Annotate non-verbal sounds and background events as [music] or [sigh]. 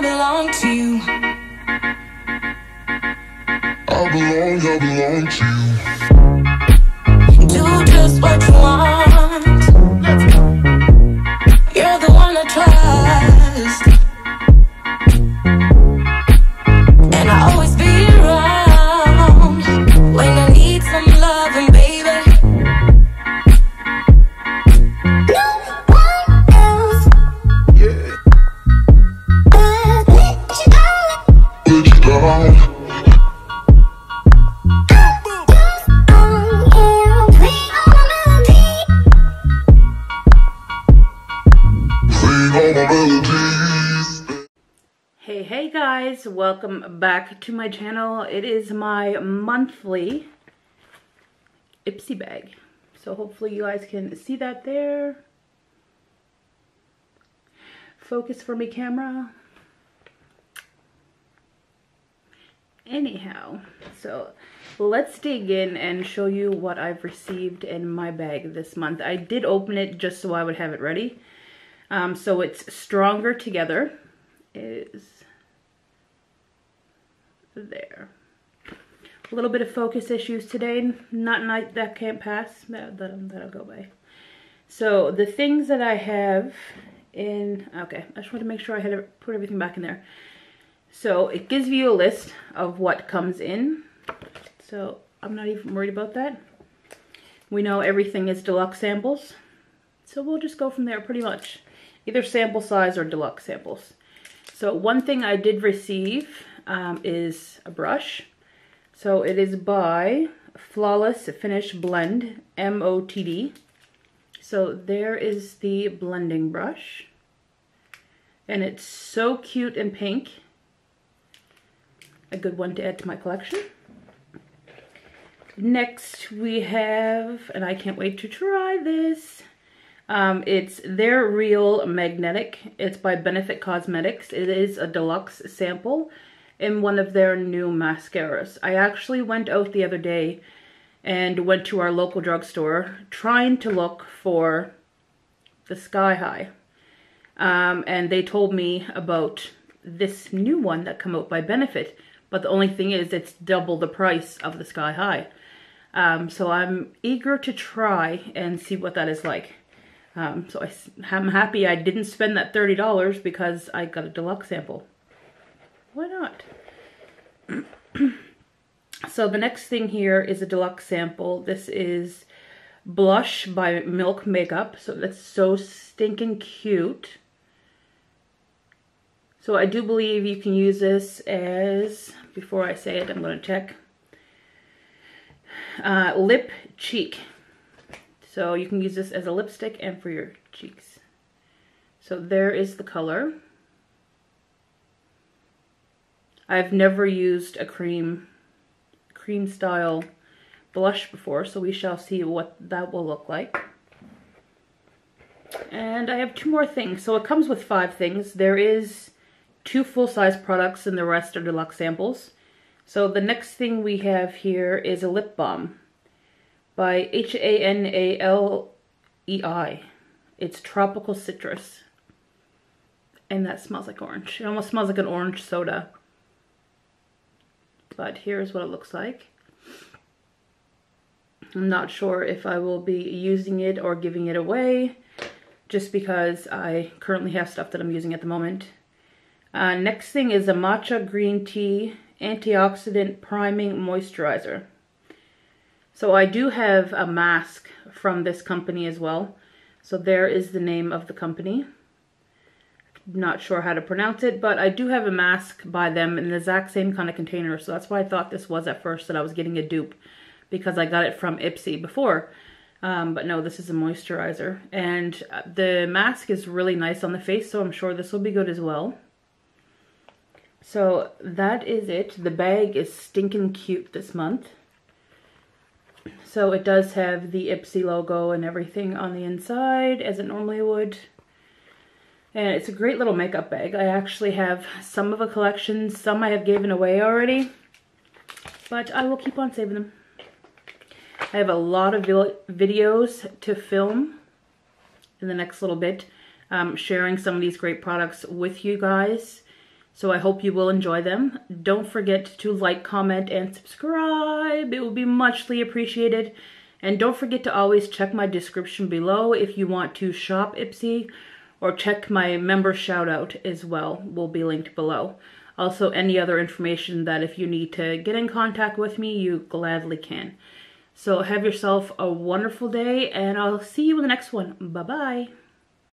I belong to you. I belong, I belong to you. Do just what you want. Hey, guys, welcome back to my channel. It is my monthly Ipsy bag. So hopefully you guys can see that there. Focus for me camera. Anyhow, so let's dig in and show you what I've received in my bag this month. I did open it just so I would have it ready. Um, so it's Stronger Together is there. A little bit of focus issues today. Not night that can't pass. That, that, that'll go by. So the things that I have in, okay, I just want to make sure I had put everything back in there. So it gives you a list of what comes in. So I'm not even worried about that. We know everything is deluxe samples. So we'll just go from there pretty much. Either sample size or deluxe samples. So one thing I did receive um, is a brush. So it is by Flawless Finish Blend, M-O-T-D. So there is the blending brush. And it's so cute and pink. A good one to add to my collection. Next we have, and I can't wait to try this, um, it's They're Real Magnetic. It's by Benefit Cosmetics. It is a deluxe sample in one of their new mascaras. I actually went out the other day and went to our local drugstore trying to look for the Sky High. Um, and they told me about this new one that come out by Benefit. But the only thing is it's double the price of the Sky High. Um, so I'm eager to try and see what that is like. Um, so I, am happy I didn't spend that $30 because I got a deluxe sample. Why not? [clears throat] so the next thing here is a deluxe sample. This is Blush by Milk Makeup. So that's so stinking cute. So I do believe you can use this as, before I say it, I'm going to check. Uh, lip cheek. So you can use this as a lipstick and for your cheeks. So there is the color. I've never used a cream, cream style blush before, so we shall see what that will look like. And I have two more things. So it comes with five things. There is two full-size products and the rest are deluxe samples. So the next thing we have here is a lip balm by H-A-N-A-L-E-I. It's Tropical Citrus. And that smells like orange. It almost smells like an orange soda. But here's what it looks like. I'm not sure if I will be using it or giving it away. Just because I currently have stuff that I'm using at the moment. Uh, next thing is a matcha green tea antioxidant priming moisturizer. So I do have a mask from this company as well. So there is the name of the company. Not sure how to pronounce it, but I do have a mask by them in the exact same kind of container. So that's why I thought this was at first that I was getting a dupe because I got it from Ipsy before. Um, but no, this is a moisturizer. And the mask is really nice on the face, so I'm sure this will be good as well. So that is it. The bag is stinking cute this month. So it does have the Ipsy logo and everything on the inside as it normally would. And it's a great little makeup bag. I actually have some of a collection. Some I have given away already. But I will keep on saving them. I have a lot of videos to film in the next little bit. Um, sharing some of these great products with you guys. So I hope you will enjoy them. Don't forget to like, comment, and subscribe. It will be muchly appreciated. And don't forget to always check my description below if you want to shop Ipsy or check my member shout out as well will be linked below. Also any other information that if you need to get in contact with me, you gladly can. So have yourself a wonderful day and I'll see you in the next one. Bye bye.